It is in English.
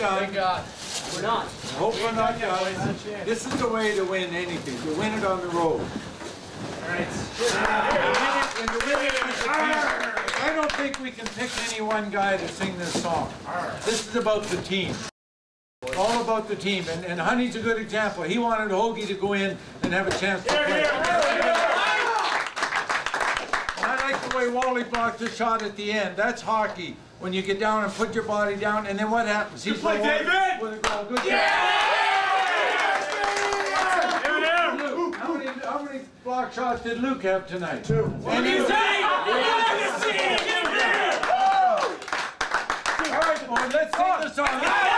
done. God. We're not. I Hope we're not done. This is the way to win anything, to win it on the road. And to win it- and to win it a team. I don't think we can pick any one guy to sing this song. This is about the team. All about the team, and, and Honey's a good example. He wanted Hoagie to go in and have a chance to play. The way Wally blocked the shot at the end. That's hockey. When you get down and put your body down, and then what happens? He's play, David! With a goal. Good job. Luke, how many, how many block shots did Luke have tonight? Two. And he, all right, boy, let's sing the song.